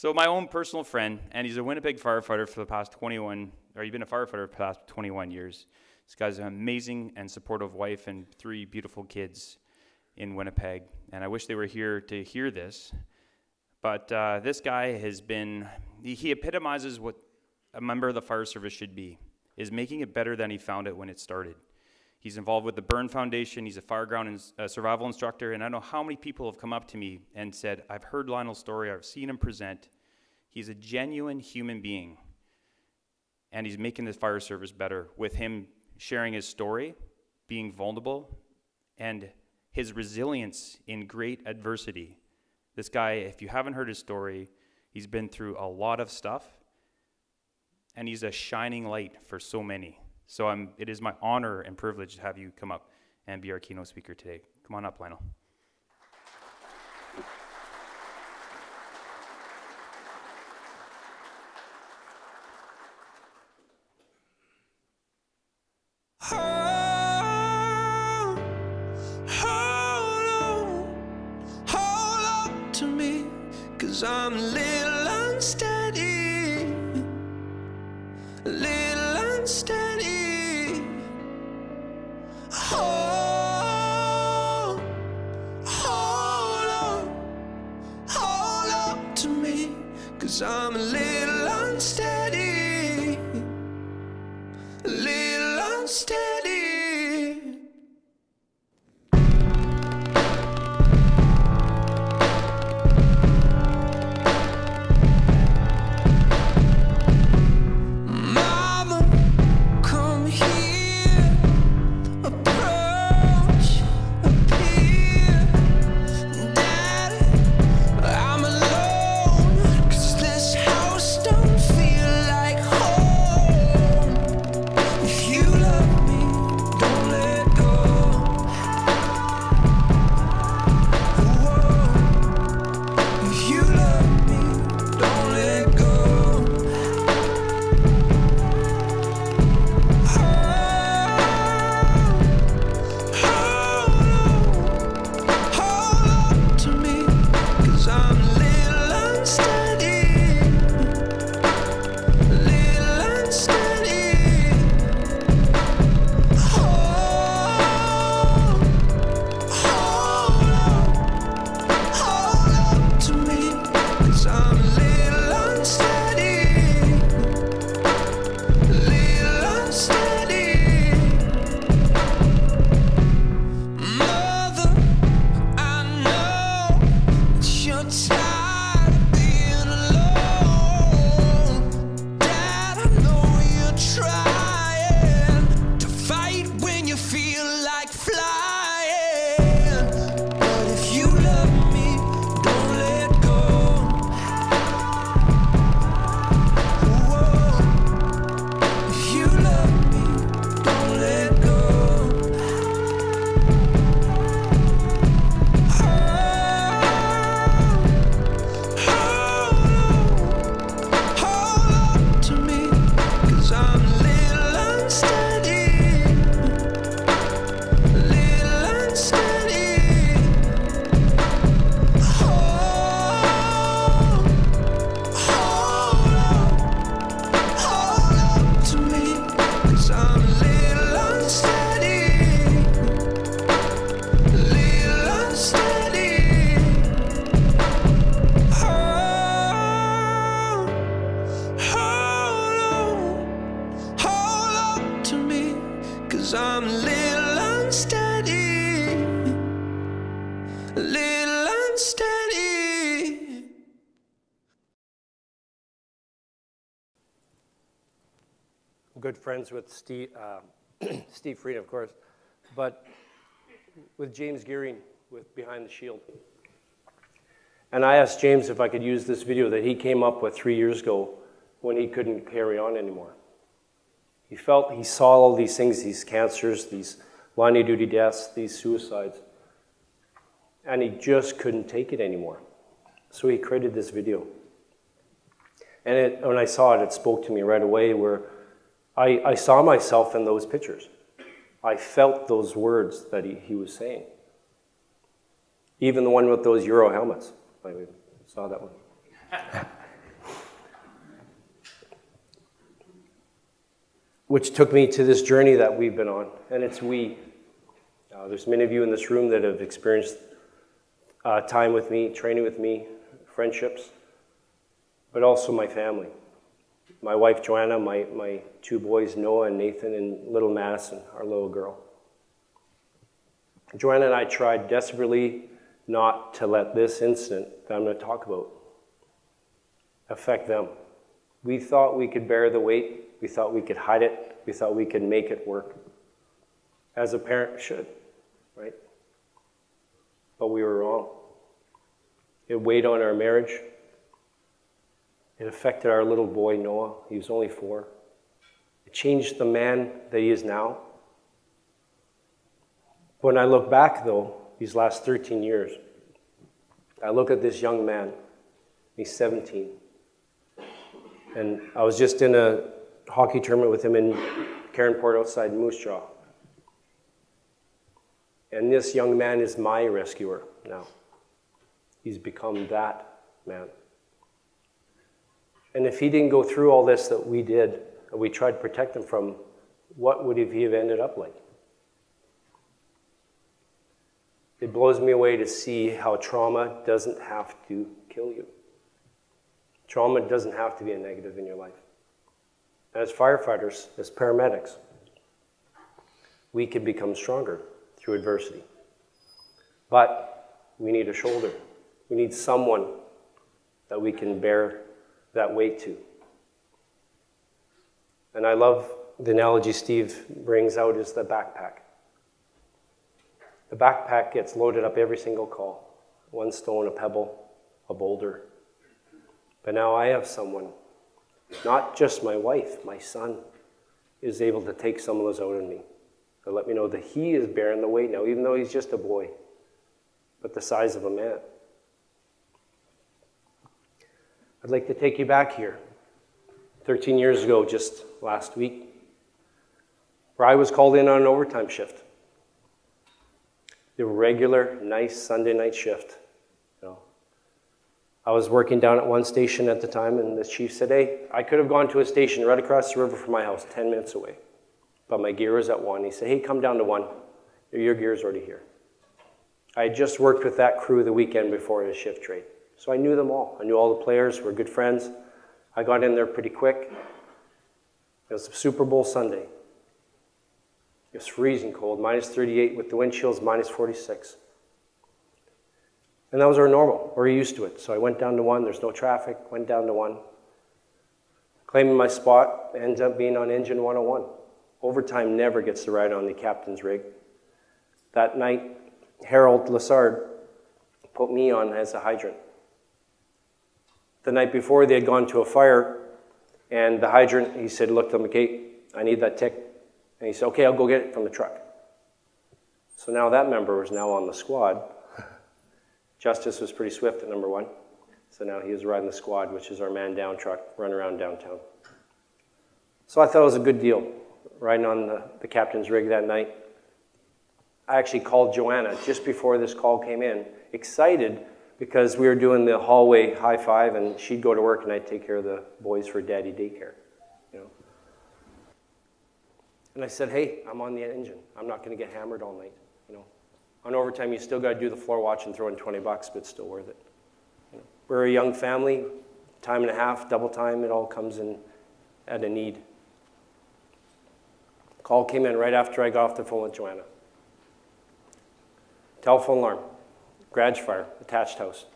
So my own personal friend, and he's a Winnipeg firefighter for the past 21, or he's been a firefighter for the past 21 years. This guy's an amazing and supportive wife and three beautiful kids in Winnipeg, and I wish they were here to hear this. But uh, this guy has been, he, he epitomizes what a member of the fire service should be, is making it better than he found it when it started. He's involved with the Burn Foundation. He's a fireground and uh, survival instructor. And I know how many people have come up to me and said, I've heard Lionel's story, I've seen him present. He's a genuine human being. And he's making the fire service better with him sharing his story, being vulnerable, and his resilience in great adversity. This guy, if you haven't heard his story, he's been through a lot of stuff, and he's a shining light for so many. So I'm, it is my honor and privilege to have you come up and be our keynote speaker today. Come on up, Lionel. Friends with Steve, uh, Steve Frieden, of course, but with James Geering with Behind the Shield. And I asked James if I could use this video that he came up with three years ago when he couldn't carry on anymore. He felt he saw all these things, these cancers, these line of duty deaths, these suicides, and he just couldn't take it anymore. So he created this video. And it, when I saw it, it spoke to me right away where I, I saw myself in those pictures. I felt those words that he, he was saying. Even the one with those Euro helmets. I saw that one. Which took me to this journey that we've been on, and it's we. Uh, there's many of you in this room that have experienced uh, time with me, training with me, friendships, but also my family. My wife Joanna, my, my two boys Noah and Nathan, and little Madison, our little girl. Joanna and I tried desperately not to let this incident that I'm going to talk about affect them. We thought we could bear the weight, we thought we could hide it, we thought we could make it work, as a parent should, right? But we were wrong. It weighed on our marriage. It affected our little boy, Noah. He was only four. It changed the man that he is now. When I look back, though, these last 13 years, I look at this young man. He's 17. And I was just in a hockey tournament with him in Caronport outside Moose Jaw. And this young man is my rescuer now. He's become that man. And if he didn't go through all this that we did, we tried to protect him from, what would he have ended up like? It blows me away to see how trauma doesn't have to kill you. Trauma doesn't have to be a negative in your life. As firefighters, as paramedics, we can become stronger through adversity. But we need a shoulder. We need someone that we can bear that weight to. And I love the analogy Steve brings out is the backpack. The backpack gets loaded up every single call one stone, a pebble, a boulder. But now I have someone, not just my wife, my son, is able to take some of those out on me. To let me know that he is bearing the weight now, even though he's just a boy, but the size of a man. I'd like to take you back here, 13 years ago, just last week, where I was called in on an overtime shift the regular, nice Sunday night shift. You know, I was working down at one station at the time, and the chief said, Hey, I could have gone to a station right across the river from my house, 10 minutes away. But my gear was at one. He said, Hey, come down to one. Your gear's already here. I had just worked with that crew the weekend before his shift trade. So I knew them all. I knew all the players, we are good friends. I got in there pretty quick. It was Super Bowl Sunday. It was freezing cold, minus 38 with the wind chills, minus 46. And that was our normal. We're used to it. So I went down to one. There's no traffic. Went down to one. Claiming my spot ends up being on engine 101. Overtime never gets to ride on the captain's rig. That night, Harold Lessard put me on as a hydrant. The night before, they had gone to a fire, and the hydrant, he said, Look, McKay, I need that tick. And he said, okay, I'll go get it from the truck. So now that member was now on the squad. Justice was pretty swift at number one. So now he was riding the squad, which is our man down truck, run around downtown. So I thought it was a good deal, riding on the, the captain's rig that night. I actually called Joanna just before this call came in, excited because we were doing the hallway high five, and she'd go to work and I'd take care of the boys for daddy daycare. You know? And I said, hey, I'm on the engine. I'm not going to get hammered all night. You know, on overtime, you still got to do the floor watch and throw in 20 bucks, but it's still worth it. You know, we're a young family, time and a half, double time, it all comes in at a need. Call came in right after I got off the phone with Joanna. Telephone alarm, garage fire, attached house.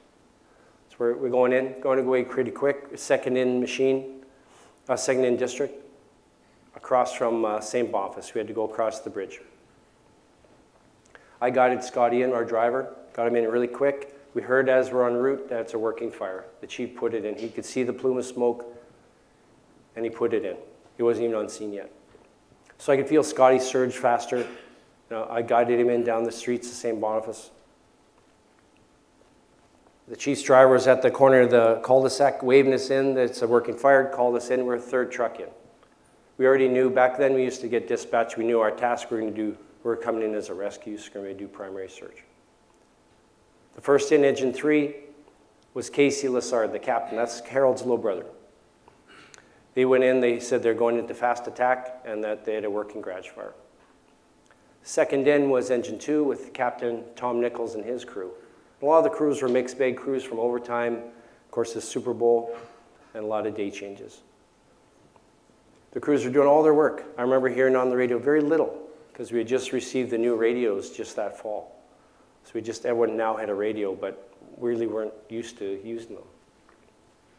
So we're, we're going in, going to go away pretty quick. Second in machine, uh, second in district across from uh, St. Boniface. We had to go across the bridge. I guided Scotty in, our driver, got him in really quick. We heard as we're en route that it's a working fire. The chief put it in. He could see the plume of smoke, and he put it in. He wasn't even on scene yet. So I could feel Scotty surge faster. You know, I guided him in down the streets of St. Boniface. The chief's driver was at the corner of the cul-de-sac waving us in it's a working fire, called us in, we're third truck in. We already knew back then we used to get dispatch. We knew our task we were going to do. We're coming in as a rescue, so we are going to do primary search. The first in engine three was Casey Lessard, the captain. That's Harold's little brother. They went in, they said they're going into fast attack and that they had a working garage fire. Second in was engine two with Captain Tom Nichols and his crew. A lot of the crews were mixed bag crews from overtime, of course, the Super Bowl, and a lot of day changes. The crews were doing all their work. I remember hearing on the radio very little because we had just received the new radios just that fall. So we just, everyone now had a radio, but really weren't used to using them.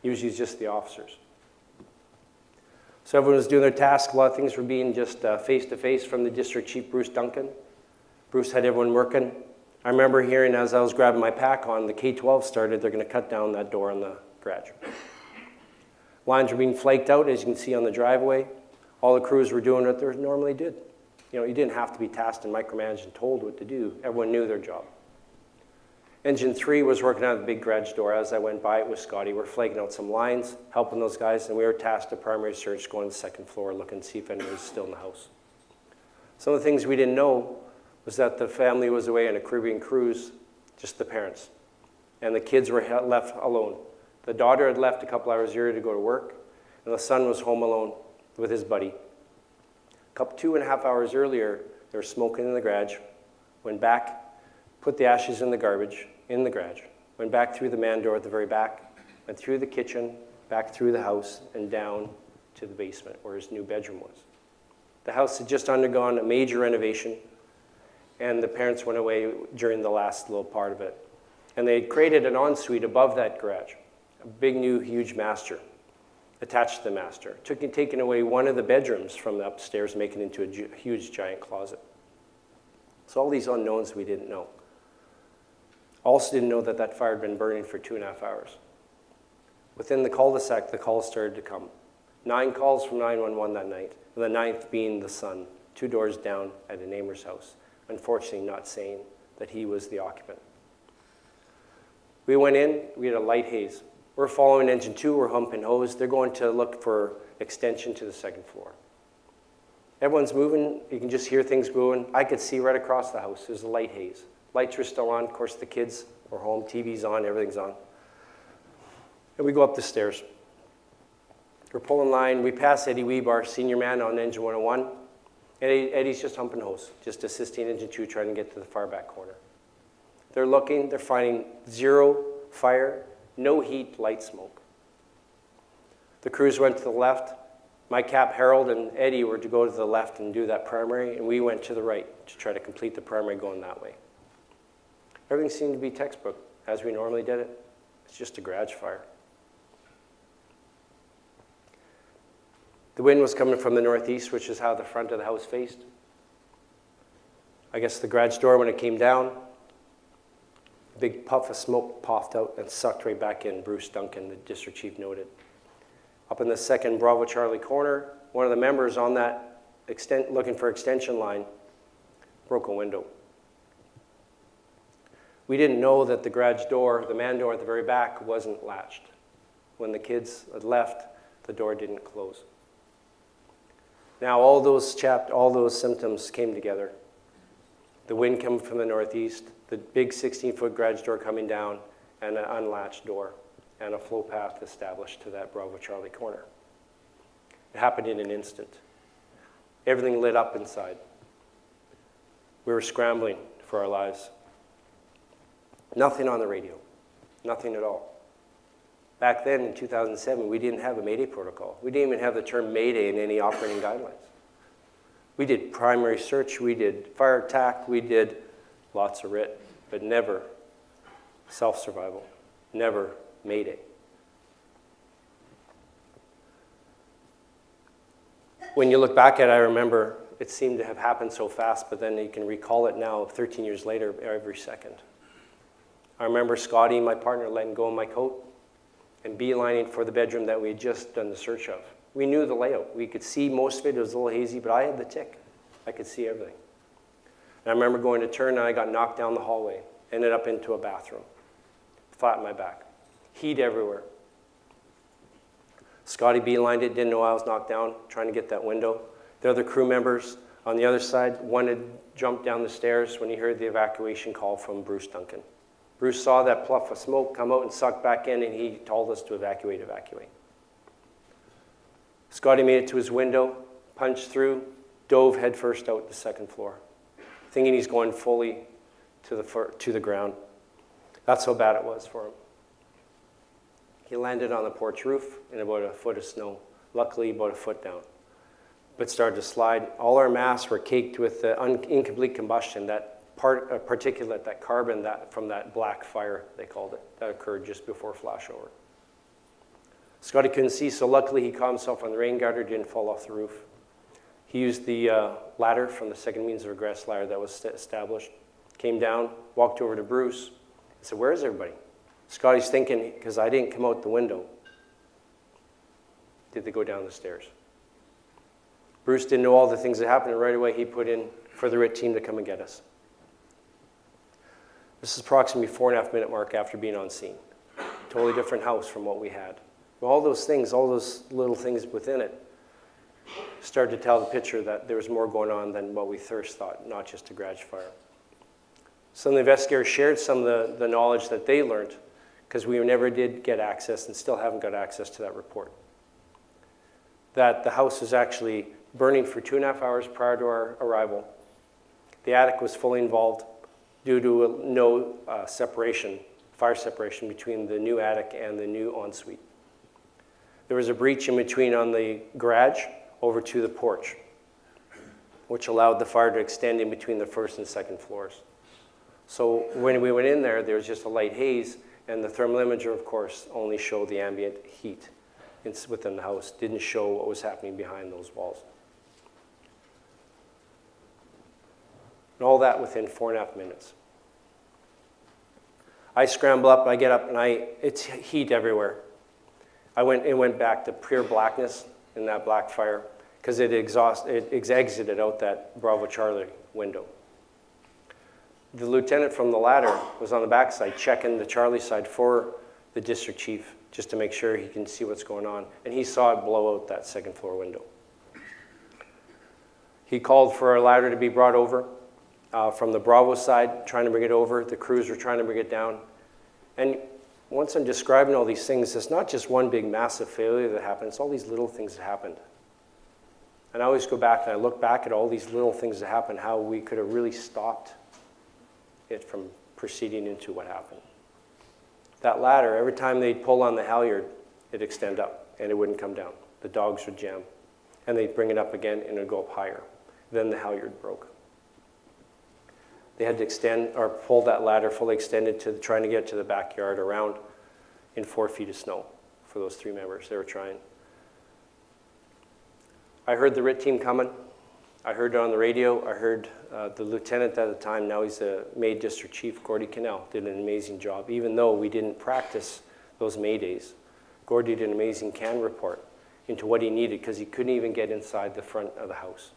Usually just the officers. So everyone was doing their task. A lot of things were being just uh, face to face from the district chief, Bruce Duncan. Bruce had everyone working. I remember hearing as I was grabbing my pack on, the K 12 started, they're going to cut down that door on the garage. Lines were being flaked out, as you can see on the driveway. All the crews were doing what they normally did. You know, you didn't have to be tasked and micromanaged and told what to do. Everyone knew their job. Engine three was working out the big garage door. As I went by it with Scotty, we're flaking out some lines, helping those guys, and we were tasked to primary search, going to the second floor, looking to see if anyone was still in the house. Some of the things we didn't know was that the family was away on a Caribbean cruise, just the parents, and the kids were left alone. The daughter had left a couple hours earlier to go to work, and the son was home alone with his buddy. A couple, two and a half hours earlier, they were smoking in the garage, went back, put the ashes in the garbage in the garage, went back through the man door at the very back, went through the kitchen, back through the house, and down to the basement where his new bedroom was. The house had just undergone a major renovation, and the parents went away during the last little part of it. And they had created an ensuite above that garage a big new huge master attached to the master, took, taking away one of the bedrooms from the upstairs, making it into a huge giant closet. So all these unknowns we didn't know. Also didn't know that that fire had been burning for two and a half hours. Within the cul-de-sac, the calls started to come. Nine calls from 911 that night, the ninth being the son, two doors down at a neighbor's house, unfortunately not saying that he was the occupant. We went in, we had a light haze. We're following engine two, we're humping hose. They're going to look for extension to the second floor. Everyone's moving, you can just hear things moving. I could see right across the house, there's a light haze. Lights are still on, of course, the kids are home, TV's on, everything's on. And we go up the stairs. We're pulling line, we pass Eddie Weeb, our senior man on engine 101. Eddie, Eddie's just humping hose, just assisting engine two, trying to get to the far back corner. They're looking, they're finding zero fire, no heat, light smoke. The crews went to the left. My cap, Harold, and Eddie were to go to the left and do that primary, and we went to the right to try to complete the primary going that way. Everything seemed to be textbook, as we normally did it. It's just a garage fire. The wind was coming from the northeast, which is how the front of the house faced. I guess the garage door, when it came down, a big puff of smoke puffed out and sucked right back in, Bruce Duncan, the district chief, noted. Up in the second Bravo Charlie corner, one of the members on that extent, looking for extension line broke a window. We didn't know that the garage door, the man door at the very back, wasn't latched. When the kids had left, the door didn't close. Now all those all those symptoms came together. The wind coming from the northeast, the big 16-foot garage door coming down, and an unlatched door, and a flow path established to that Bravo Charlie corner. It happened in an instant. Everything lit up inside. We were scrambling for our lives. Nothing on the radio, nothing at all. Back then in 2007, we didn't have a Mayday protocol. We didn't even have the term Mayday in any operating guidelines. We did primary search, we did fire attack, we did lots of RIT, but never self survival, never Mayday. When you look back at it, I remember it seemed to have happened so fast, but then you can recall it now, 13 years later, every second. I remember Scotty, my partner, letting go of my coat and beelining for the bedroom that we had just done the search of. We knew the layout. We could see most of it. It was a little hazy, but I had the tick. I could see everything. And I remember going to turn, and I got knocked down the hallway, ended up into a bathroom, flat in my back, heat everywhere. Scotty beelined it, didn't know I was knocked down, trying to get that window. The other crew members on the other side, one had jumped down the stairs when he heard the evacuation call from Bruce Duncan. Bruce saw that puff of smoke come out and suck back in, and he told us to evacuate, evacuate. Scotty made it to his window, punched through, dove headfirst out the second floor, thinking he's going fully to the, to the ground. That's how bad it was for him. He landed on the porch roof in about a foot of snow, luckily about a foot down, but started to slide. All our masks were caked with the incomplete combustion, that part, particulate, that carbon that, from that black fire, they called it, that occurred just before flashover. Scotty couldn't see, so luckily he caught himself on the rain gutter, didn't fall off the roof. He used the uh, ladder from the second means of egress ladder that was st- established, came down, walked over to Bruce, and said, Where's everybody? Scotty's thinking, because I didn't come out the window. Did they go down the stairs? Bruce didn't know all the things that happened, and right away he put in for the RIT team to come and get us. This is approximately four and a half minute mark after being on scene. Totally different house from what we had. All those things, all those little things within it, started to tell the picture that there was more going on than what we first thought, not just a garage fire. Some of the investigators shared some of the, the knowledge that they learned because we never did get access and still haven't got access to that report. That the house was actually burning for two and a half hours prior to our arrival. The attic was fully involved due to no uh, separation, fire separation between the new attic and the new ensuite. There was a breach in between on the garage over to the porch, which allowed the fire to extend in between the first and second floors. So when we went in there, there was just a light haze, and the thermal imager, of course, only showed the ambient heat within the house, didn't show what was happening behind those walls. And all that within four and a half minutes. I scramble up, I get up, and I, it's heat everywhere. I went, it went back to pure blackness in that black fire because it, exhaust, it exited out that Bravo Charlie window. The lieutenant from the ladder was on the backside checking the Charlie side for the district chief just to make sure he can see what's going on. And he saw it blow out that second floor window. He called for a ladder to be brought over uh, from the Bravo side, trying to bring it over. The crews were trying to bring it down. And once I'm describing all these things, it's not just one big massive failure that happened, it's all these little things that happened. And I always go back and I look back at all these little things that happened, how we could have really stopped it from proceeding into what happened. That ladder, every time they'd pull on the halyard, it'd extend up and it wouldn't come down. The dogs would jam. And they'd bring it up again and it'd go up higher. Then the halyard broke. They had to extend or pull that ladder fully extended to trying to get to the backyard around in four feet of snow for those three members. They were trying. I heard the RIT team coming. I heard it on the radio. I heard uh, the lieutenant at the time, now he's the May District Chief, Gordy Cannell, did an amazing job. Even though we didn't practice those May days, Gordy did an amazing CAN report into what he needed because he couldn't even get inside the front of the house.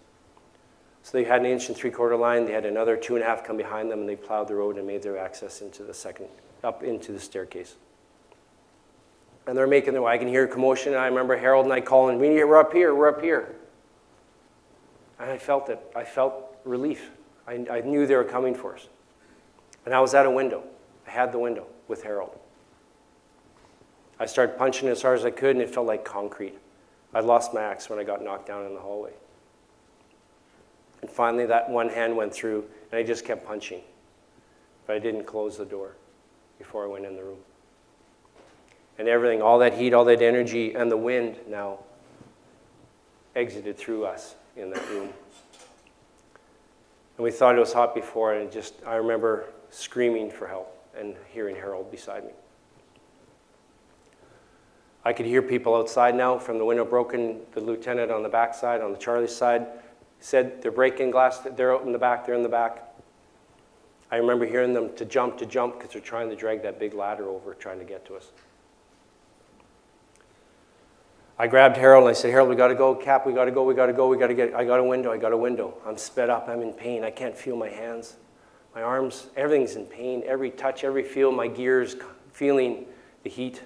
So they had an inch and three quarter line. They had another two and a half come behind them, and they plowed the road and made their access into the second, up into the staircase. And they're making their way. I can hear commotion. And I remember Harold and I calling, we're up here, we're up here. And I felt it. I felt relief. I, I knew they were coming for us. And I was at a window. I had the window with Harold. I started punching as hard as I could, and it felt like concrete. I lost my axe when I got knocked down in the hallway. And finally, that one hand went through, and I just kept punching. But I didn't close the door before I went in the room. And everything, all that heat, all that energy, and the wind now exited through us in that room. And we thought it was hot before, and just, I remember screaming for help and hearing Harold beside me. I could hear people outside now from the window broken. The lieutenant on the back side, on the Charlie side, said they're breaking glass, they're out in the back, they're in the back. I remember hearing them to jump, to jump, because they're trying to drag that big ladder over, trying to get to us. I grabbed Harold and I said, Harold, we got to go. Cap, we got to go. We got to go. We got to get. I got a window. I got a window. I'm sped up. I'm in pain. I can't feel my hands, my arms. Everything's in pain. Every touch, every feel, my gears feeling the heat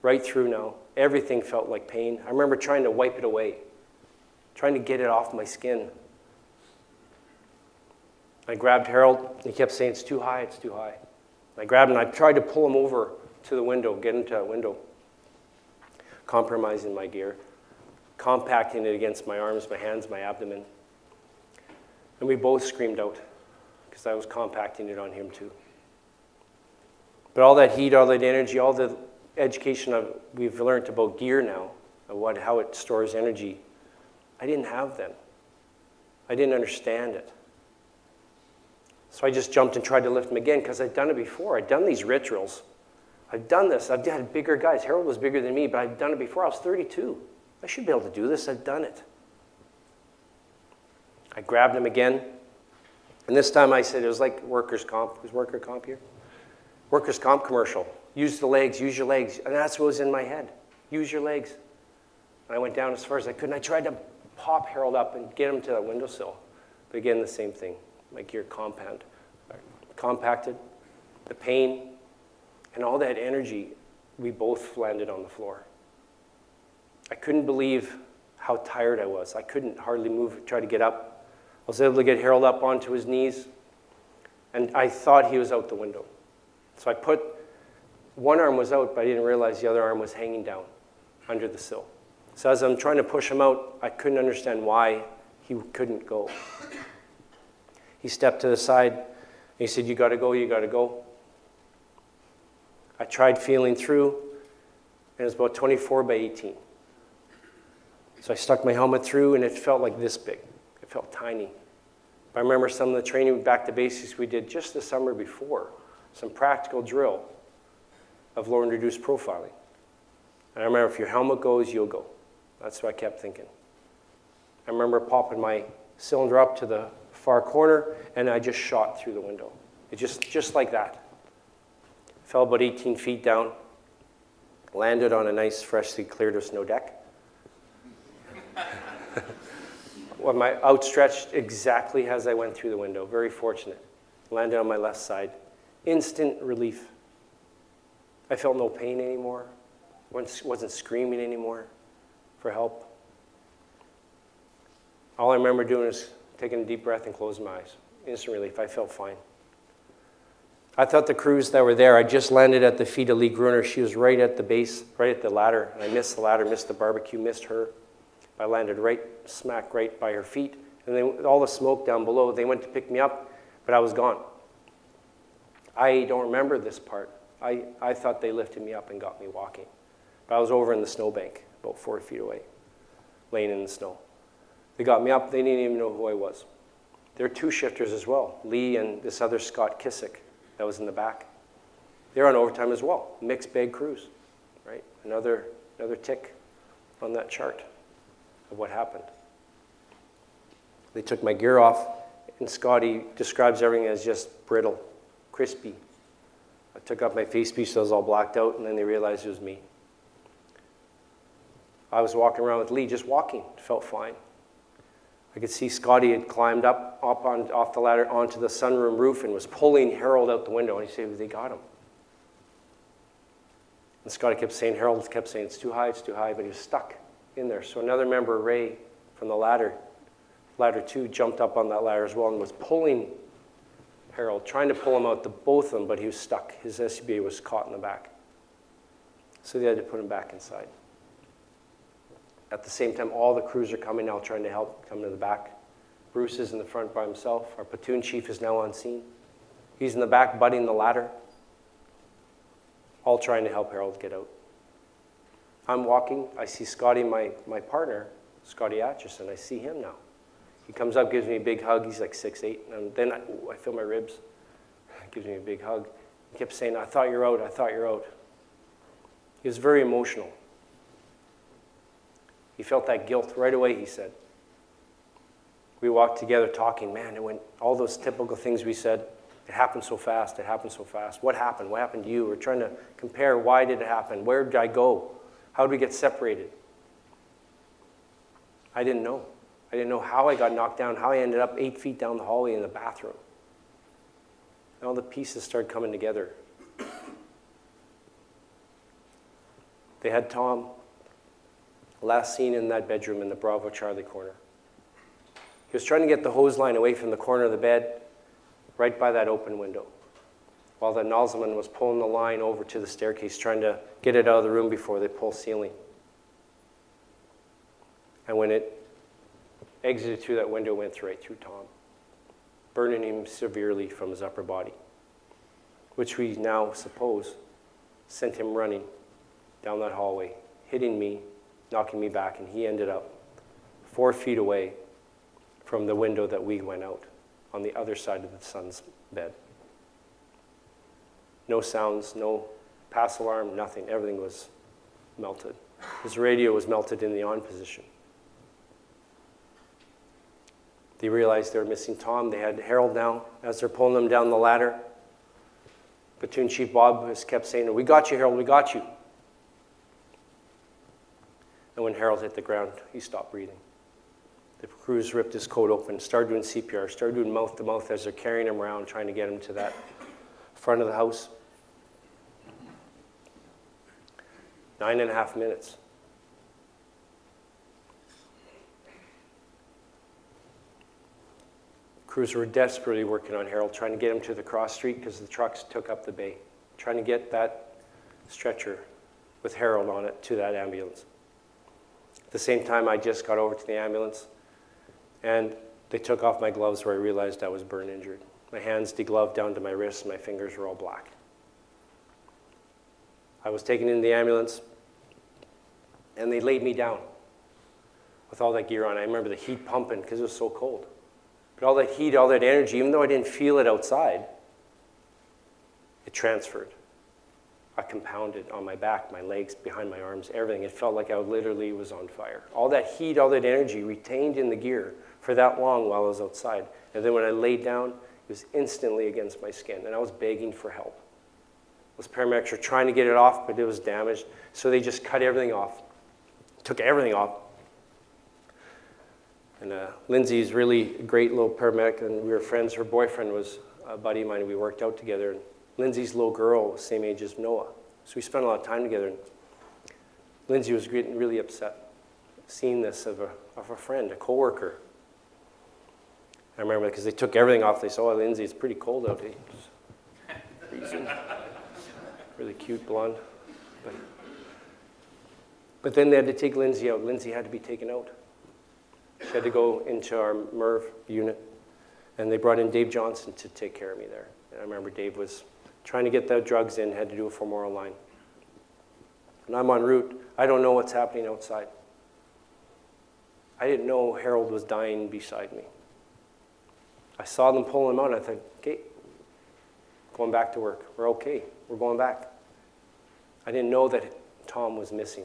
right through now. Everything felt like pain. I remember trying to wipe it away, trying to get it off my skin. I grabbed Harold. And he kept saying, It's too high. It's too high. I grabbed him and I tried to pull him over to the window, get into a window compromising my gear. compacting it against my arms, my hands, my abdomen. And we both screamed out because I was compacting it on him too. But all that heat, all that energy, all the education of, we've learned about gear now, what, how it stores energy, I didn't have then. I didn't understand it. So I just jumped and tried to lift him again because I'd done it before. I'd done these rituals. I've done this. I've had bigger guys. Harold was bigger than me, but I've done it before. I was 32. I should be able to do this. I've done it. I grabbed him again. And this time I said, it was like workers' comp. Was worker comp here? Workers' comp commercial. Use the legs, use your legs. And that's what was in my head. Use your legs. And I went down as far as I could. And I tried to pop Harold up and get him to that windowsill. But again, the same thing. My gear compound, compacted, the pain, and all that energy, we both landed on the floor. I couldn't believe how tired I was. I couldn't hardly move, try to get up. I was able to get Harold up onto his knees, and I thought he was out the window. So I put, one arm was out, but I didn't realize the other arm was hanging down under the sill. So as I'm trying to push him out, I couldn't understand why he couldn't go. He stepped to the side. And he said, You got to go, you got to go. I tried feeling through, and it was about 24 by 18. So I stuck my helmet through, and it felt like this big. It felt tiny. But I remember some of the training back to basics we did just the summer before, some practical drill of low and reduced profiling. And I remember if your helmet goes, you'll go. That's what I kept thinking. I remember popping my cylinder up to the far corner, and I just shot through the window. It just, just like that. Fell about 18 feet down, landed on a nice, freshly cleared of snow deck. well, my outstretched exactly as I went through the window. Very fortunate. Landed on my left side. Instant relief. I felt no pain anymore. Wasn't screaming anymore for help. All I remember doing is taking a deep breath and closing my eyes. Instant relief. I felt fine. I thought the crews that were there, I just landed at the feet of Lee Gruner. She was right at the base, right at the ladder. And I missed the ladder, missed the barbecue, missed her. I landed right smack right by her feet. And then all the smoke down below, they went to pick me up, but I was gone. I don't remember this part. I, I thought they lifted me up and got me walking. But I was over in the snowbank, about four feet away, laying in the snow. They got me up, they didn't even know who I was. There are two shifters as well, Lee and this other Scott Kissick that was in the back. They're on overtime as well, mixed bag crews, right? Another, another tick on that chart of what happened. They took my gear off, and Scotty describes everything as just brittle, crispy. I took off my face piece, so I was all blacked out, and then they realized it was me. I was walking around with Lee, just walking, felt fine. I could see Scotty had climbed up, up on, off the ladder onto the sunroom roof and was pulling Harold out the window. And he said, They got him. And Scotty kept saying, Harold kept saying, It's too high, it's too high, but he was stuck in there. So another member, Ray, from the ladder, ladder two, jumped up on that ladder as well and was pulling Harold, trying to pull him out, the both of them, but he was stuck. His SCBA was caught in the back. So they had to put him back inside. At the same time, all the crews are coming now trying to help come to the back. Bruce is in the front by himself. Our platoon chief is now on scene. He's in the back, butting the ladder, all trying to help Harold get out. I'm walking. I see Scotty, my, my partner, Scotty Atchison. I see him now. He comes up, gives me a big hug. He's like six eight, and then I, ooh, I feel my ribs. Gives me a big hug. He kept saying, "I thought you're out. I thought you're out." He was very emotional. He felt that guilt right away. He said. We walked together talking. Man, it went all those typical things we said. It happened so fast. It happened so fast. What happened? What happened to you? We're trying to compare. Why did it happen? Where did I go? How did we get separated? I didn't know. I didn't know how I got knocked down, how I ended up eight feet down the hallway in the bathroom. And all the pieces started coming together. They had Tom, last seen in that bedroom in the Bravo Charlie corner. He was trying to get the hose line away from the corner of the bed, right by that open window, while the nozzleman was pulling the line over to the staircase, trying to get it out of the room before they pull ceiling. And when it exited through that window, went right through Tom, burning him severely from his upper body, which we now suppose sent him running down that hallway, hitting me, knocking me back, and he ended up four feet away from the window that we went out on the other side of the son's bed. No sounds, no pass alarm, nothing. Everything was melted. His radio was melted in the on position. They realized they were missing Tom. They had Harold now as they're pulling him down the ladder. Platoon Chief Bob has kept saying, We got you, Harold, we got you. And when Harold hit the ground, he stopped breathing. The crews ripped his coat open, started doing CPR, started doing mouth to mouth as they're carrying him around, trying to get him to that front of the house. Nine and a half minutes. Crews were desperately working on Harold, trying to get him to the cross street because the trucks took up the bay, trying to get that stretcher with Harold on it to that ambulance. The same time, I just got over to the ambulance and they took off my gloves where I realized I was burn injured. My hands degloved down to my wrists, my fingers were all black. I was taken in the ambulance and they laid me down with all that gear on. I remember the heat pumping because it was so cold. But all that heat, all that energy, even though I didn't feel it outside, it transferred. I compounded on my back, my legs, behind my arms, everything. It felt like I literally was on fire. All that heat, all that energy retained in the gear for that long while I was outside. And then when I laid down, it was instantly against my skin, and I was begging for help. Those paramedics were trying to get it off, but it was damaged, so they just cut everything off, took everything off, and uh, Lindsay's really a great little paramedic, and we were friends. Her boyfriend was a buddy of mine, and we worked out together. Lindsay's little girl same age as Noah. So we spent a lot of time together. And Lindsay was getting really upset seeing this of a, of a friend, a coworker. I remember because they took everything off. They said, oh, Lindsay, it's pretty cold out here. Really cute blonde. But, but then they had to take Lindsay out. Lindsay had to be taken out. She had to go into our MERV unit, and they brought in Dave Johnson to take care of me there. And I remember Dave was trying to get the drugs in, had to do a femoral line. And I'm en route. I don't know what's happening outside. I didn't know Harold was dying beside me. I saw them pulling him out, I thought, okay, going back to work. We're okay. We're going back. I didn't know that Tom was missing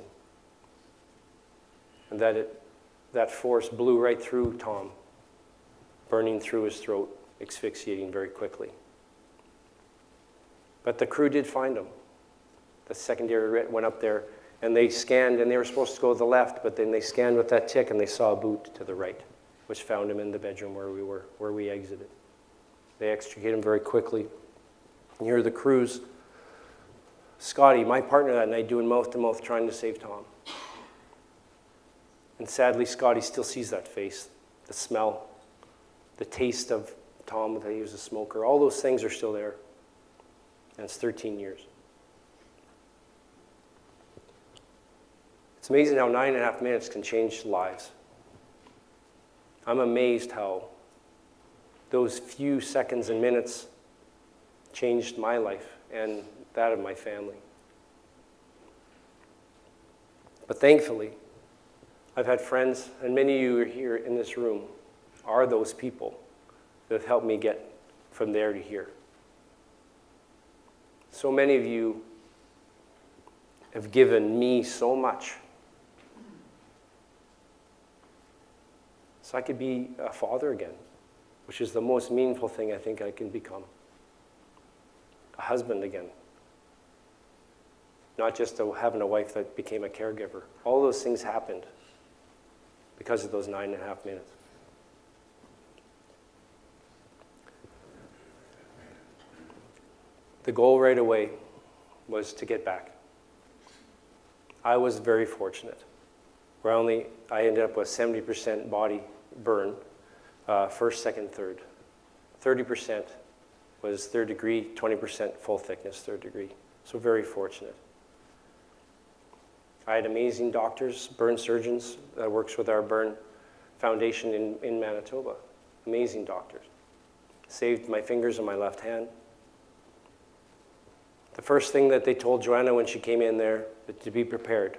and that it that force blew right through Tom, burning through his throat, asphyxiating very quickly. But the crew did find him. The secondary went up there and they scanned, and they were supposed to go to the left, but then they scanned with that tick and they saw a boot to the right, which found him in the bedroom where we were, where we exited. They extricated him very quickly. And here are the crews. Scotty, my partner that night, doing mouth to mouth trying to save Tom. And sadly, Scotty still sees that face, the smell, the taste of Tom that he was a smoker. All those things are still there. It's 13 years. It's amazing how nine and a half minutes can change lives. I'm amazed how those few seconds and minutes changed my life and that of my family. But thankfully, I've had friends, and many of you are here in this room are those people that have helped me get from there to here. So many of you have given me so much. So I could be a father again, which is the most meaningful thing I think I can become. A husband again. Not just a, having a wife that became a caregiver. All those things happened because of those nine and a half minutes. The goal right away was to get back. I was very fortunate. Where only I ended up with 70% body burn, uh, first, second, third. 30% was third degree, 20% full thickness, third degree. So very fortunate. I had amazing doctors, burn surgeons that works with our burn foundation in, in Manitoba. Amazing doctors. Saved my fingers on my left hand. The first thing that they told Joanna when she came in there was to be prepared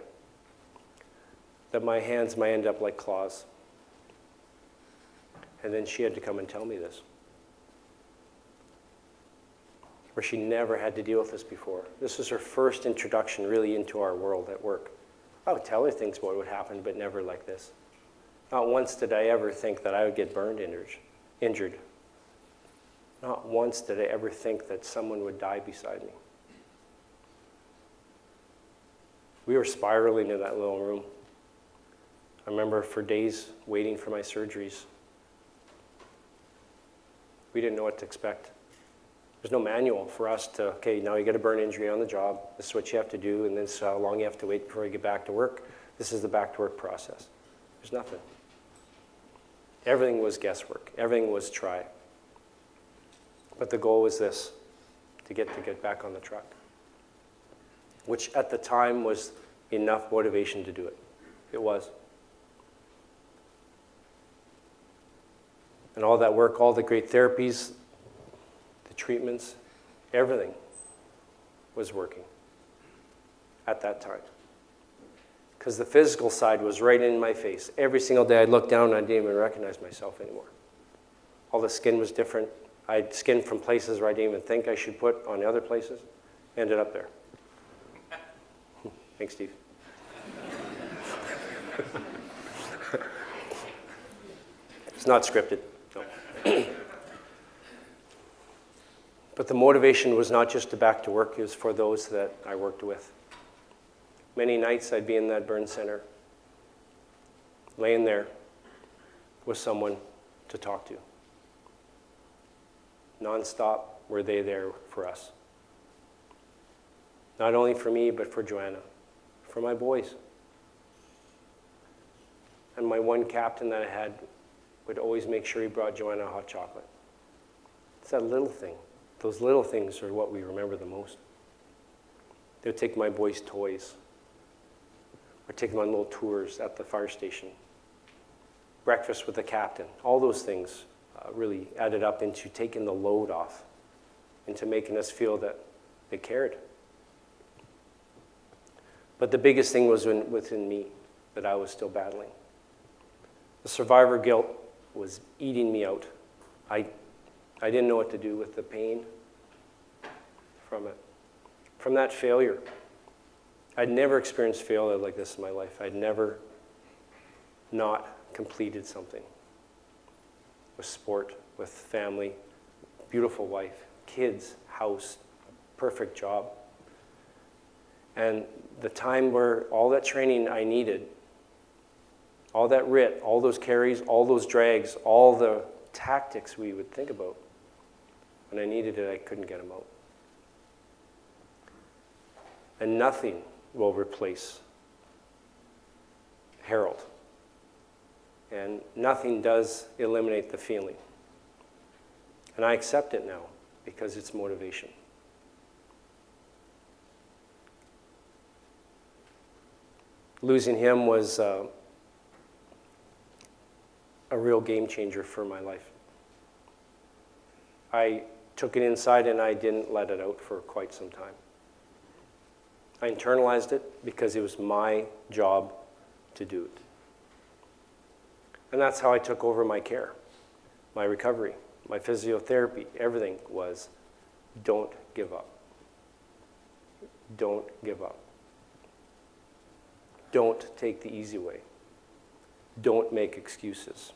that my hands might end up like claws. And then she had to come and tell me this. Where she never had to deal with this before. This was her first introduction really into our world at work. I would tell her things what would happen, but never like this. Not once did I ever think that I would get burned injured. Not once did I ever think that someone would die beside me. We were spiraling in that little room. I remember for days waiting for my surgeries. We didn't know what to expect. There's no manual for us to, okay, now you get a burn injury on the job. This is what you have to do, and this is how long you have to wait before you get back to work. This is the back to work process. There's nothing. Everything was guesswork. Everything was try. But the goal was this to get to get back on the truck, which at the time was enough motivation to do it. It was. And all that work, all the great therapies, the treatments, everything was working at that time. Because the physical side was right in my face. Every single day I'd look down and I didn't even recognize myself anymore. All the skin was different. I had skin from places where I didn't even think I should put on the other places. Ended up there. Thanks, Steve. it's not scripted. No. but the motivation was not just to back to work, it was for those that I worked with. Many nights I'd be in that burn center, laying there with someone to talk to. Nonstop were they there for us. Not only for me, but for Joanna, for my boys. And my one captain that I had would always make sure he brought Joanna hot chocolate. It's that little thing. Those little things are what we remember the most. They would take my boys' toys or take them on little tours at the fire station. Breakfast with the captain. All those things uh, really added up into taking the load off, into making us feel that they cared. But the biggest thing was in, within me that I was still battling. The survivor guilt was eating me out. I, I didn't know what to do with the pain from it, from that failure. I'd never experienced failure like this in my life. I'd never not completed something with sport, with family, beautiful wife, kids, house, perfect job. And the time where all that training I needed all that RIT, all those carries, all those drags, all the tactics we would think about. When I needed it, I couldn't get them out. And nothing will replace Harold. And nothing does eliminate the feeling. And I accept it now because it's motivation. Losing him was. Uh, a real game changer for my life. I took it inside and I didn't let it out for quite some time. I internalized it because it was my job to do it. And that's how I took over my care, my recovery, my physiotherapy. Everything was don't give up. Don't give up. Don't take the easy way. Don't make excuses.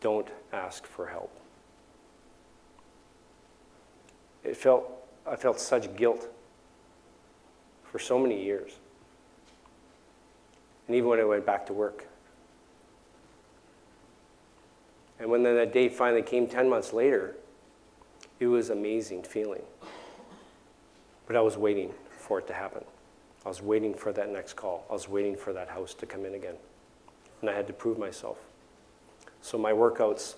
Don't ask for help. It felt, I felt such guilt for so many years. And even when I went back to work. And when then that day finally came 10 months later, it was amazing feeling. But I was waiting for it to happen. I was waiting for that next call. I was waiting for that house to come in again and I had to prove myself. So my workouts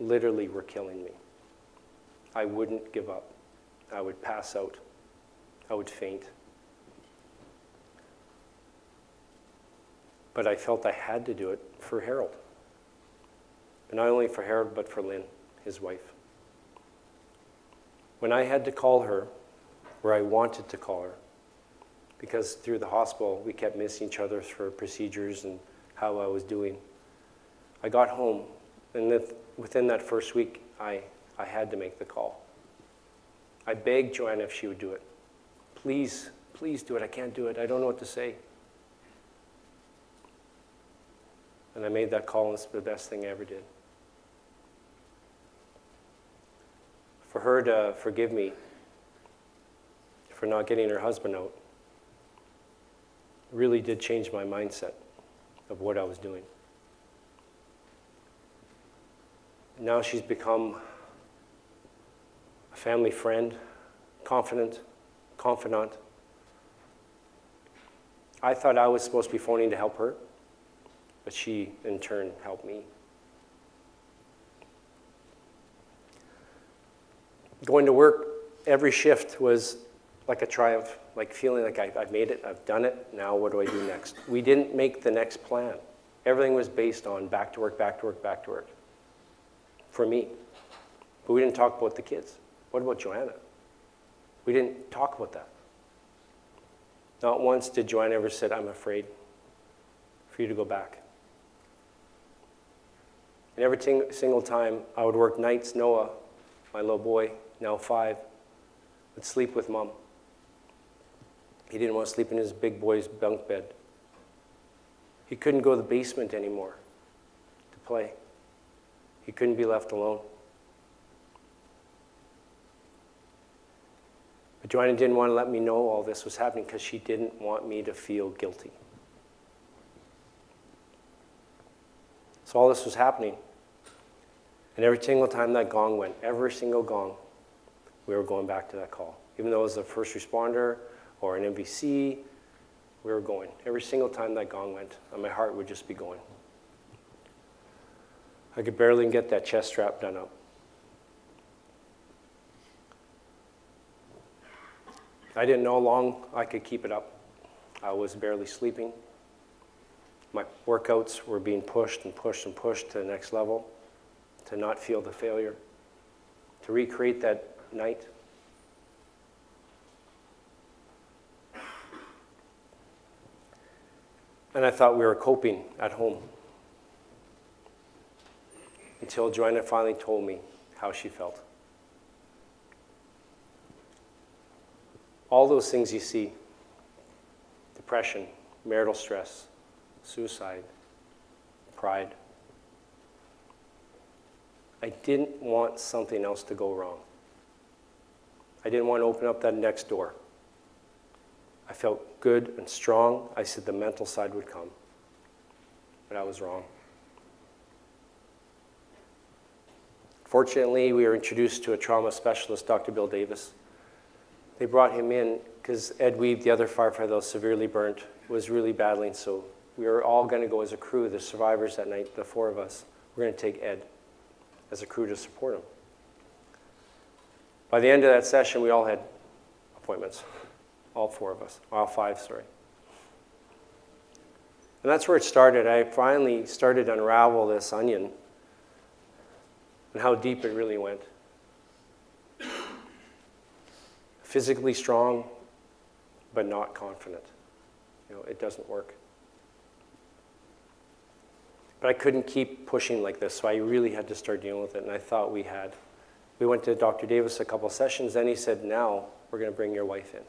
literally were killing me. I wouldn't give up. I would pass out. I would faint. But I felt I had to do it for Harold. And not only for Harold, but for Lynn, his wife. When I had to call her, where I wanted to call her, because through the hospital we kept missing each other for procedures and how I was doing. I got home, and within that first week, I, I had to make the call. I begged Joanna if she would do it. Please, please do it. I can't do it. I don't know what to say. And I made that call, and it's the best thing I ever did. For her to forgive me for not getting her husband out really did change my mindset of what I was doing. Now she's become a family friend, confident, confidant. I thought I was supposed to be phoning to help her, but she in turn helped me. Going to work every shift was like a triumph, like feeling like I, I've made it, I've done it, now what do I do next? We didn't make the next plan. Everything was based on back to work, back to work, back to work for me. But we didn't talk about the kids. What about Joanna? We didn't talk about that. Not once did Joanna ever say, I'm afraid for you to go back. And every single time I would work nights, Noah, my little boy, now five, would sleep with mom. He didn't want to sleep in his big boy's bunk bed. He couldn't go to the basement anymore to play. He couldn't be left alone. But Joanna didn't want to let me know all this was happening because she didn't want me to feel guilty. So all this was happening. And every single time that gong went, every single gong, we were going back to that call. Even though it was a first responder or an MVC, we were going. Every single time that gong went, and my heart would just be going. I could barely get that chest strap done up. I didn't know how long I could keep it up. I was barely sleeping. My workouts were being pushed and pushed and pushed to the next level to not feel the failure, to recreate that night. And I thought we were coping at home until Joanna finally told me how she felt. All those things you see depression, marital stress, suicide, pride. I didn't want something else to go wrong. I didn't want to open up that next door. I felt good and strong. I said the mental side would come. But I was wrong. Fortunately, we were introduced to a trauma specialist, Dr. Bill Davis. They brought him in because Ed Weave, the other firefighter that was severely burnt, was really battling. So we were all going to go as a crew, the survivors that night, the four of us. We're going to take Ed as a crew to support him. By the end of that session, we all had appointments, all four of us, all five, sorry. And that's where it started. I finally started to unravel this onion and how deep it really went. Physically strong, but not confident. You know, it doesn't work. But I couldn't keep pushing like this, so I really had to start dealing with it, and I thought we had. We went to Dr. Davis a couple sessions, then he said, Now we're going to bring your wife in.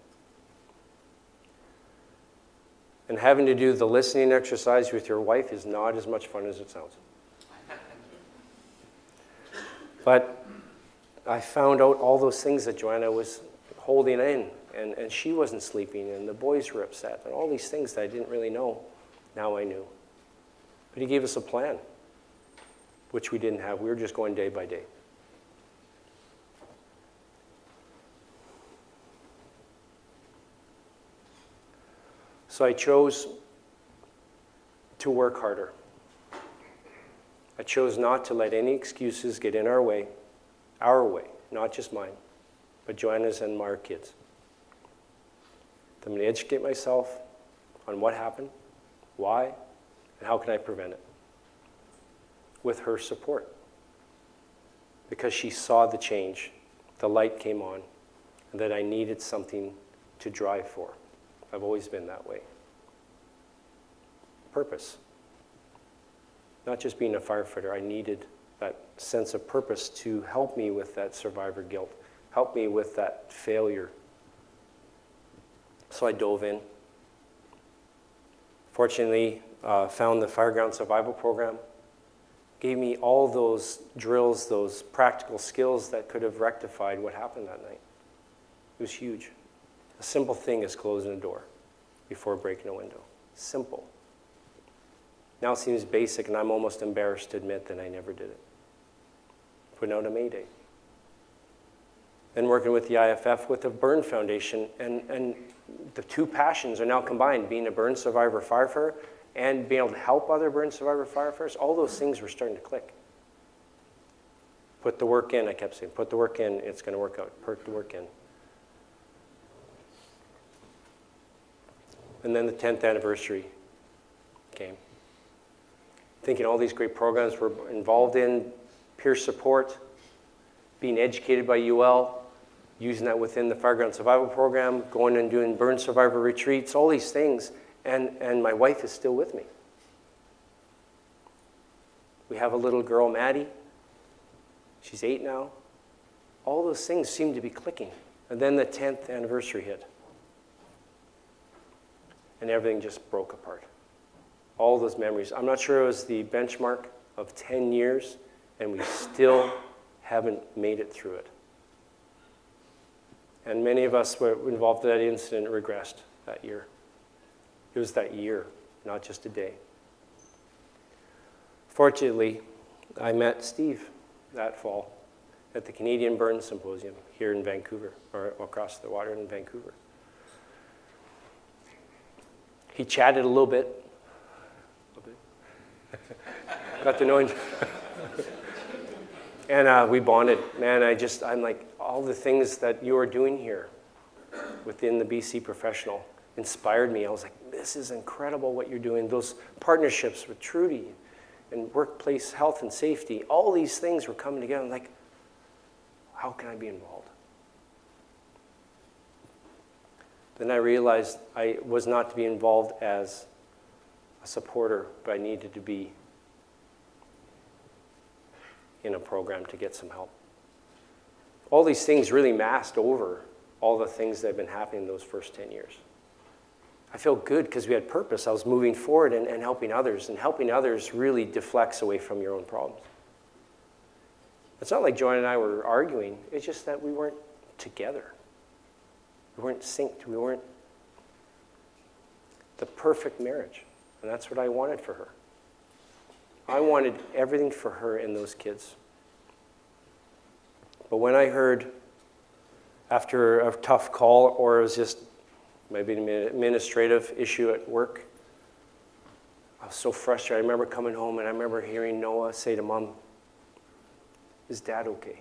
And having to do the listening exercise with your wife is not as much fun as it sounds. But I found out all those things that Joanna was holding in, and, and she wasn't sleeping, and the boys were upset, and all these things that I didn't really know. Now I knew. But he gave us a plan, which we didn't have. We were just going day by day. So I chose to work harder. I chose not to let any excuses get in our way, our way, not just mine, but Joanna's and my kids. I'm going to educate myself on what happened, why, And how can I prevent it? With her support. Because she saw the change, the light came on, and that I needed something to drive for. I've always been that way. Purpose. Not just being a firefighter, I needed that sense of purpose to help me with that survivor guilt, help me with that failure. So I dove in. Fortunately, uh, found the Fireground Survival Program. Gave me all those drills, those practical skills that could have rectified what happened that night. It was huge. A simple thing is closing a door before breaking a window. Simple. Now it seems basic, and I'm almost embarrassed to admit that I never did it. Putting out a Mayday. Then working with the IAFF with the Burn Foundation, and, and the two passions are now combined being a burn survivor firefighter and being able to help other burn survivor firefighters. All those things were starting to click. Put the work in, I kept saying, put the work in, it's going to work out. Put the work in. And then the 10th anniversary came. Thinking all these great programs we're involved in, peer support, being educated by UL, using that within the Fireground Survival Program, going and doing burn survivor retreats, all these things. And, and my wife is still with me. We have a little girl, Maddie. She's eight now. All those things seem to be clicking. And then the 10th anniversary hit. And everything just broke apart. All those memories. I'm not sure it was the benchmark of 10 years, and we still haven't made it through it. And many of us were involved in that incident regressed that year. It was that year, not just a day. Fortunately, I met Steve that fall at the Canadian Burn Symposium here in Vancouver, or across the water in Vancouver. He chatted a little bit. Got to know him. and uh, we bonded. Man, I just, I'm like, all the things that you are doing here within the BC Professional inspired me. I was like, this is incredible what you're doing. Those partnerships with Trudy and workplace health and safety, all these things were coming together. I'm like, how can I be involved? Then I realized I was not to be involved as a supporter, but I needed to be in a program to get some help. All these things really masked over all the things that have been happening in those first 10 years. I felt good because we had purpose. I was moving forward and, and helping others, and helping others really deflects away from your own problems. It's not like Joanne and I were arguing, it's just that we weren't together. We weren't synced. We weren't the perfect marriage. And that's what I wanted for her. I wanted everything for her and those kids. But when I heard after a tough call, or it was just maybe an administrative issue at work, I was so frustrated. I remember coming home and I remember hearing Noah say to mom, Is dad okay?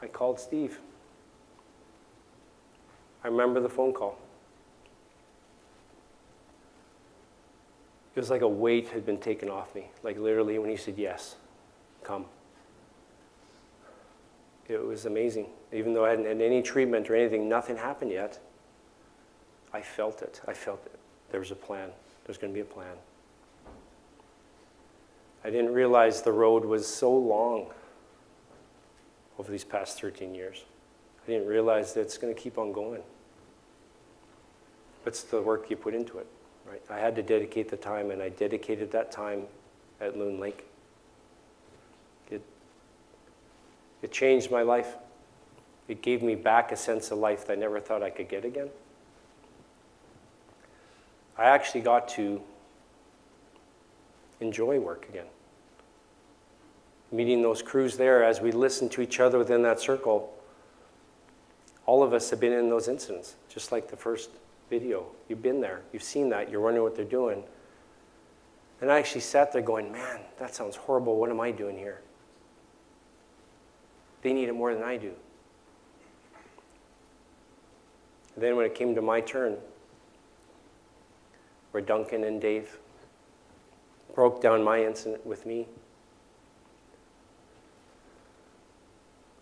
I called Steve. I remember the phone call. It was like a weight had been taken off me. Like literally, when he said, Yes, come. It was amazing. Even though I hadn't had any treatment or anything, nothing happened yet. I felt it. I felt it. There was a plan. There's going to be a plan. I didn't realize the road was so long over these past 13 years. I didn't realize that it's going to keep on going. It's the work you put into it, right? I had to dedicate the time, and I dedicated that time at Loon Lake. It, it changed my life. It gave me back a sense of life that I never thought I could get again. I actually got to enjoy work again. Meeting those crews there as we listened to each other within that circle, all of us have been in those incidents, just like the first video. You've been there, you've seen that, you're wondering what they're doing. And I actually sat there going, man, that sounds horrible. What am I doing here? They need it more than I do. And then when it came to my turn, where Duncan and Dave broke down my incident with me.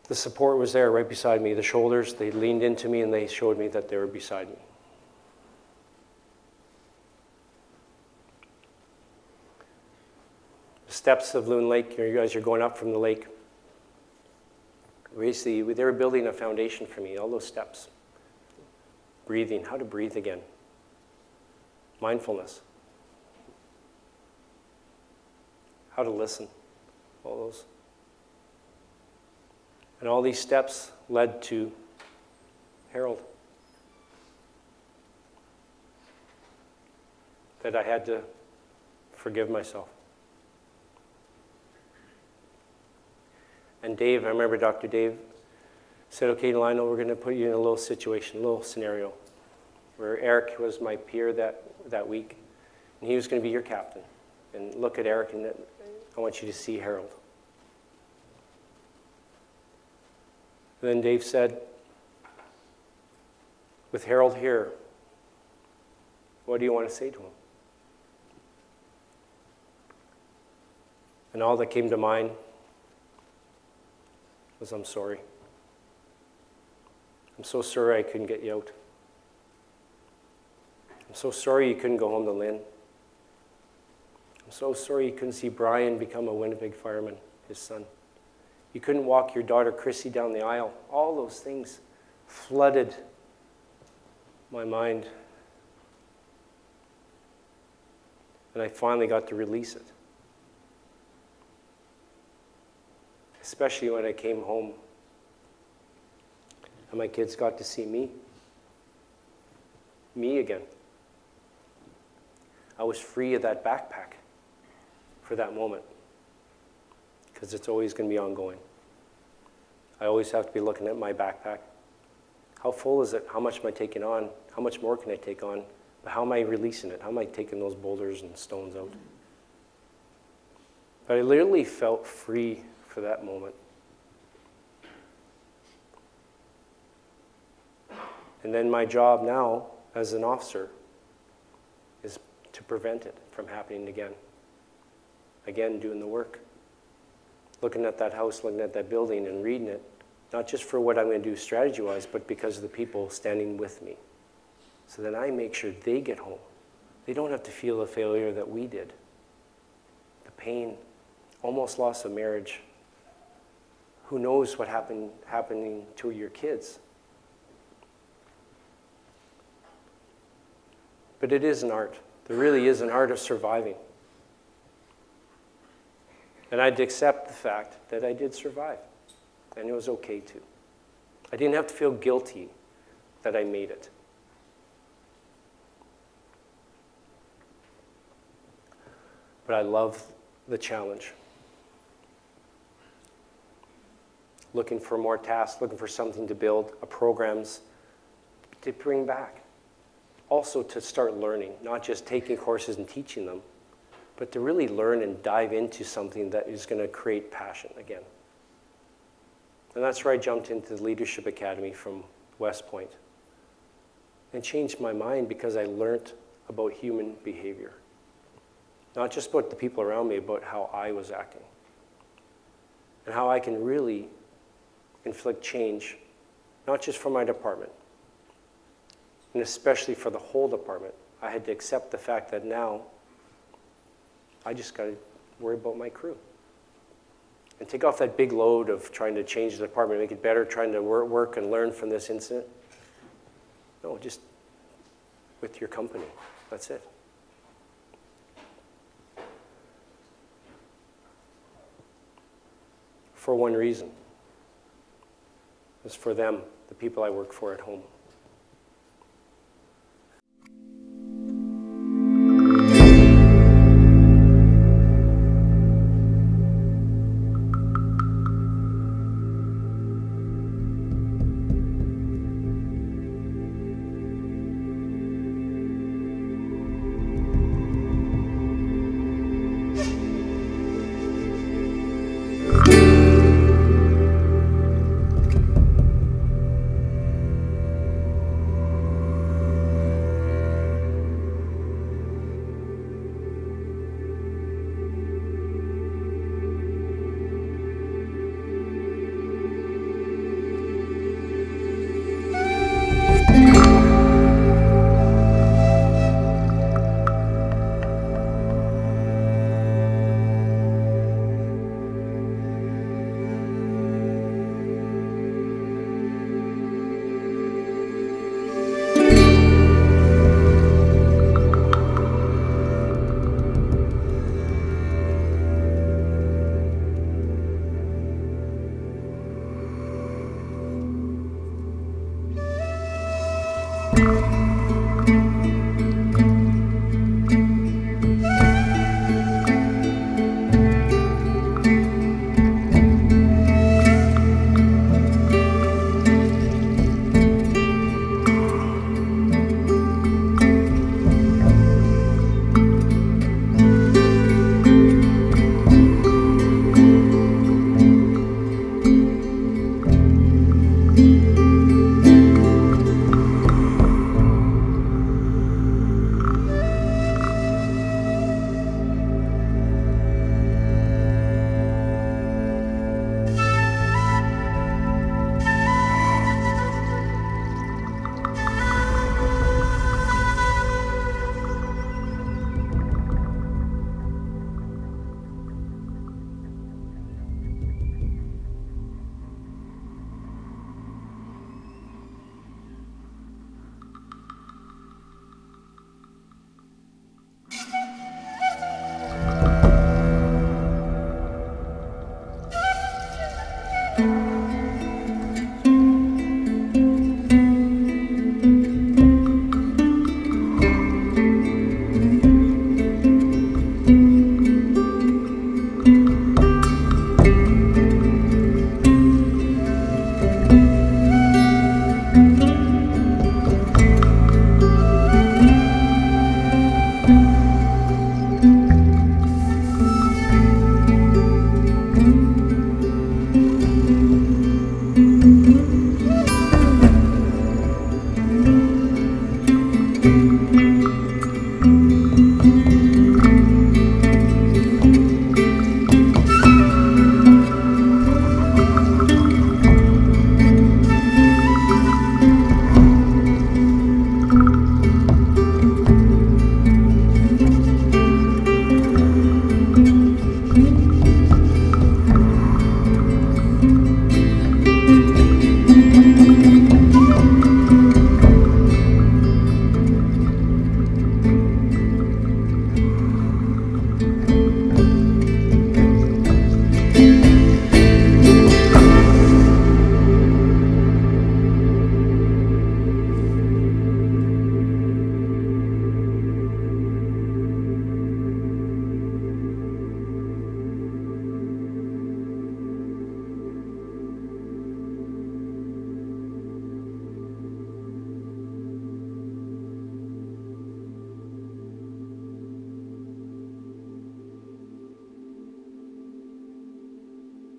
The support was there right beside me. The shoulders, they leaned into me and they showed me that they were beside me. The steps of Loon Lake, you guys are going up from the lake. Basically, they were building a foundation for me, all those steps. Breathing, how to breathe again. Mindfulness. How to listen. All those. And all these steps led to Harold. That I had to forgive myself. And Dave, I remember Dr. Dave said, okay, Lionel, we're going to put you in a little situation, a little scenario, where Eric was my peer that, that week, and he was going to be your captain. And look at Eric, and I want you to see Harold. And then Dave said, with Harold here, what do you want to say to him? And all that came to mind was, I'm sorry. I'm so sorry I couldn't get you out. I'm so sorry you couldn't go home to Lynn. I'm so sorry you couldn't see Brian become a Winnipeg fireman, his son. You couldn't walk your daughter Chrissy down the aisle. All those things flooded my mind. And I finally got to release it. Especially when I came home and my kids got to see me. Me again. I was free of that backpack for that moment because it's always going to be ongoing. I always have to be looking at my backpack. How full is it? How much am I taking on? How much more can I take on? But how am I releasing it? How am I taking those boulders and stones out? But I literally felt free for that moment. And then my job now as an officer is to prevent it from happening again. Again, doing the work. Looking at that house, looking at that building, and reading it, not just for what I'm going to do strategy wise, but because of the people standing with me. So that I make sure they get home. They don't have to feel the failure that we did. The pain, almost loss of marriage. Who knows what happened happening to your kids? But it is an art. There really is an art of surviving. And I'd accept the fact that I did survive, and it was okay too. I didn't have to feel guilty that I made it. But I love the challenge. Looking for more tasks, looking for something to build, a programs to bring back also to start learning, not just taking courses and teaching them, but to really learn and dive into something that is going to create passion again. And that's where I jumped into the Leadership Academy from West Point and changed my mind because I learned about human behavior. Not just about the people around me, but how I was acting. And how I can really inflict change, not just for my department, and especially for the whole department. I had to accept the fact that now I just got to worry about my crew. And take off that big load of trying to change the department, make it better, trying to work and learn from this incident. No, just with your company. That's it. For one reason. It's for them, the people I work for at home.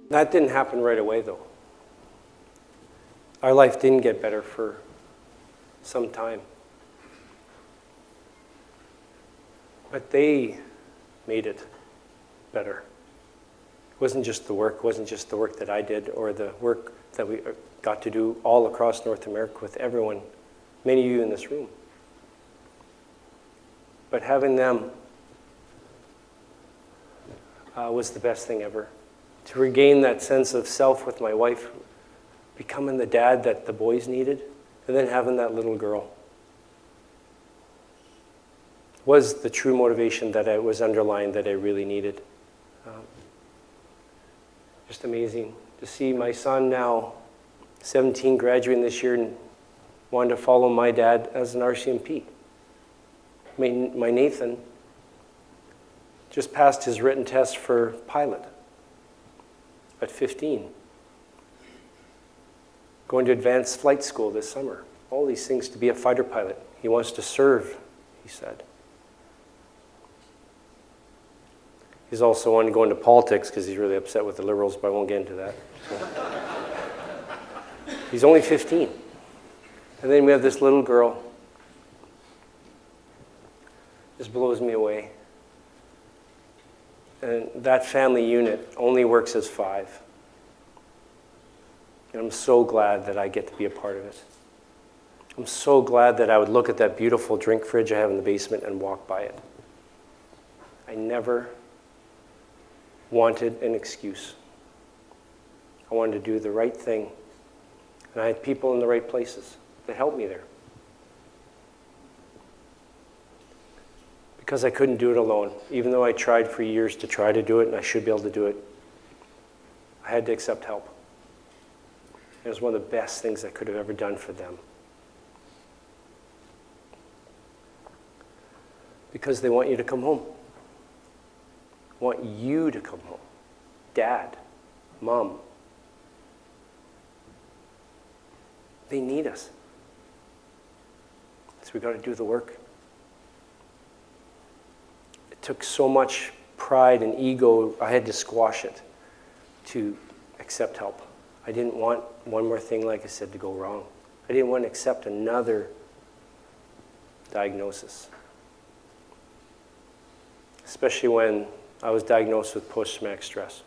That didn't happen right away, though. Our life didn't get better for some time. But they made it better. It wasn't just the work, it wasn't just the work that I did or the work that we got to do all across North America with everyone, many of you in this room. But having them uh, was the best thing ever to regain that sense of self with my wife, becoming the dad that the boys needed, and then having that little girl was the true motivation that I was underlying that I really needed. Um, just amazing to see my son now, 17, graduating this year and wanting to follow my dad as an RCMP. My Nathan just passed his written test for pilot at 15. Going to advanced flight school this summer. All these things to be a fighter pilot. He wants to serve, he said. He's also wanting to go into politics because he's really upset with the liberals, but I won't get into that. So. he's only 15. And then we have this little girl. This blows me away. And that family unit only works as five. And I'm so glad that I get to be a part of it. I'm so glad that I would look at that beautiful drink fridge I have in the basement and walk by it. I never wanted an excuse. I wanted to do the right thing. And I had people in the right places that helped me there. Because I couldn't do it alone. Even though I tried for years to try to do it and I should be able to do it, I had to accept help. It was one of the best things I could have ever done for them. Because they want you to come home. Want you to come home. Dad, mom. They need us. So we've got to do the work. It took so much pride and ego, I had to squash it to accept help. I didn't want one more thing, like I said, to go wrong. I didn't want to accept another diagnosis. Especially when I was diagnosed with post traumatic stress.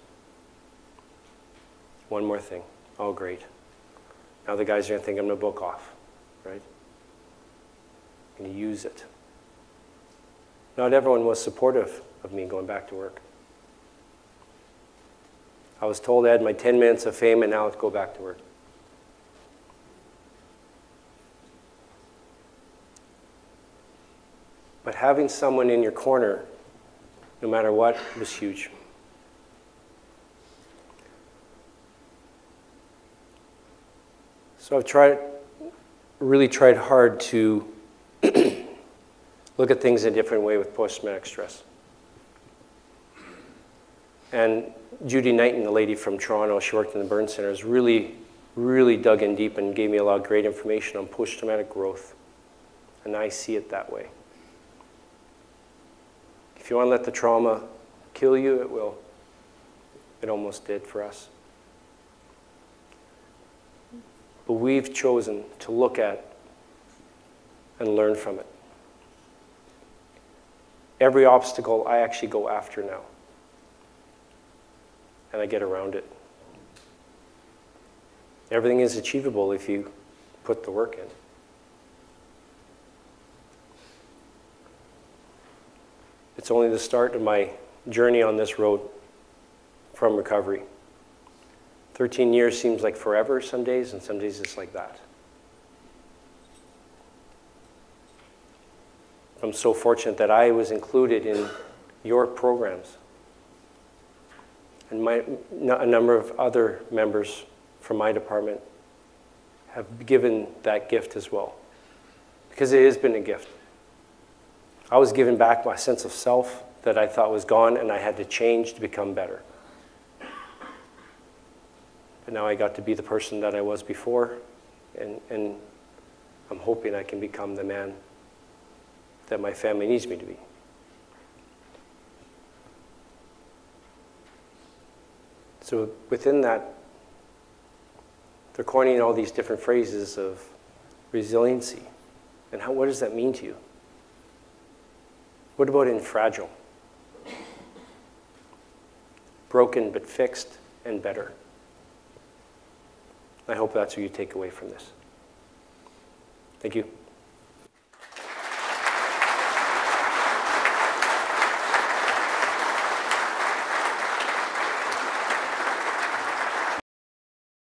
One more thing. Oh, great. Now the guys are going to think I'm going to book off, right? I'm going to use it. Not everyone was supportive of me going back to work. I was told I had my 10 minutes of fame and now let's go back to work. But having someone in your corner, no matter what, was huge. So I've tried, really tried hard to look at things in a different way with post-traumatic stress. And Judy Knighton, the lady from Toronto, she worked in the burn center, has really, really dug in deep and gave me a lot of great information on post-traumatic growth. And I see it that way. If you want to let the trauma kill you, it will. It almost did for us. But we've chosen to look at and learn from it. Every obstacle I actually go after now and I get around it. Everything is achievable if you put the work in. It's only the start of my journey on this road from recovery. 13 years seems like forever some days, and some days it's like that. I'm so fortunate that I was included in your programs and my, a number of other members from my department have given that gift as well. Because it has been a gift. I was given back my sense of self that I thought was gone, and I had to change to become better. But now I got to be the person that I was before, and, and I'm hoping I can become the man that my family needs me to be. So within that, they're coining all these different phrases of resiliency. And how, what does that mean to you? What about in fragile? Broken but fixed and better. I hope that's what you take away from this. Thank you.